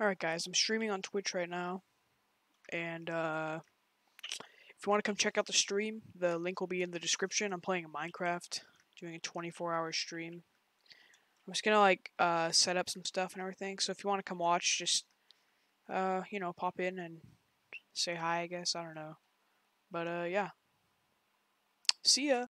Alright guys, I'm streaming on Twitch right now. And uh if you want to come check out the stream, the link will be in the description. I'm playing Minecraft, doing a 24 hour stream. I'm just gonna like uh set up some stuff and everything. So if you want to come watch, just uh, you know, pop in and say hi, I guess. I don't know. But uh yeah. See ya.